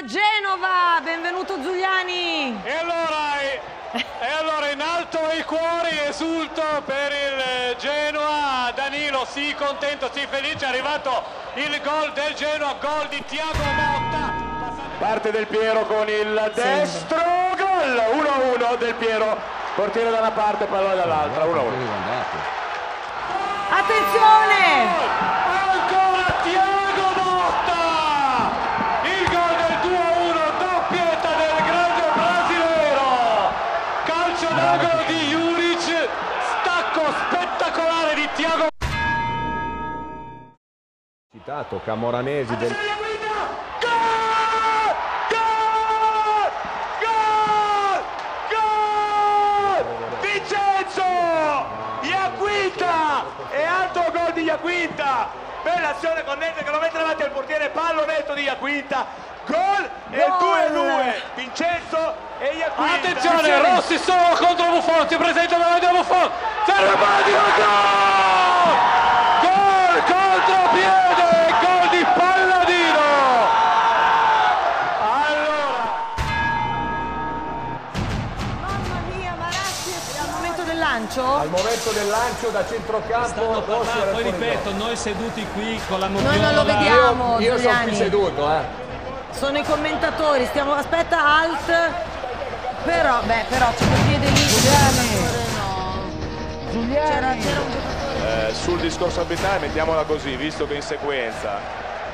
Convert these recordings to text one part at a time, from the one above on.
Genoa-Genova, benvenuto Giuliani. E allora, e allora in alto i cuori esulto per il Genoa, Danilo sì contento, sì felice, è arrivato il gol del Genoa, gol di Tiago Motta. Parte del Piero con il destro, gol 1-1 del Piero, portiere da una parte, pallone dall'altra, 1-1. Attenzione! Ancora Tiago Motta! Il gol del 2-1, doppietta del grande brasileiro! D'angolo di Juric, stacco spettacolare di Tiago Citato Camoranesi del... Gol! Gol! Gol! Gol! Vincenzo! Iaquinta! E altro gol di Iaquinta! Bella azione con Nete che lo mette davanti al portiere, pallo netto di Iaquinta. Gol e il Gol! 2-2. Attenzione, Rossi solo contro Buffon, si presenta davanti a Buffon, palla di gol! Gol contropiede, gol di Palladino! Allora, Mamma mia, Marazzi, al momento del lancio? Al momento del lancio da centrocampo Stanno poi ripeto, noi seduti qui con la Noi non lo moviola- vediamo, Io, io sono qui seduto, eh. Sono i commentatori, stiamo, aspetta, alt. Però, beh, però c'è quel piede lì. No. C'era, c'era un giocatore. Eh, sul discorso arbitrale mettiamola così, visto che in sequenza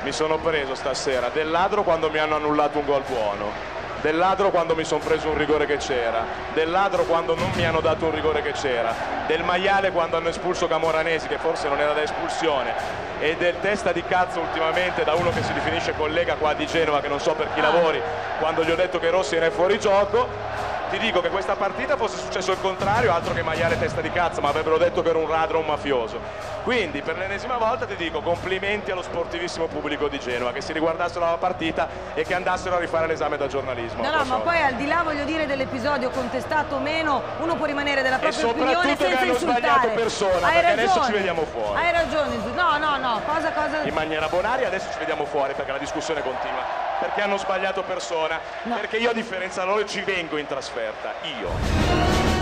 mi sono preso stasera del ladro quando mi hanno annullato un gol buono, del ladro quando mi sono preso un rigore che c'era, del ladro quando non mi hanno dato un rigore che c'era, del maiale quando hanno espulso Camoranesi che forse non era da espulsione e del testa di cazzo ultimamente da uno che si definisce collega qua di Genova che non so per chi lavori quando gli ho detto che Rossi era fuori gioco ti dico che questa partita fosse successo il contrario, altro che maiale testa di cazzo, ma avrebbero detto che era un ladro o un mafioso. Quindi per l'ennesima volta ti dico complimenti allo sportivissimo pubblico di Genova, che si riguardassero la partita e che andassero a rifare l'esame da giornalismo. No, no, ma poi al di là, voglio dire, dell'episodio contestato o meno, uno può rimanere della propria opinione soprattutto che senza hanno insultare. sbagliato persona, Hai perché ragione. adesso ci vediamo fuori. Hai ragione, no, no, no, cosa, cosa... in maniera bonaria, adesso ci vediamo fuori perché la discussione continua. Perché hanno sbagliato persona, No. perché io a differenza loro ci vengo in trasferta, io.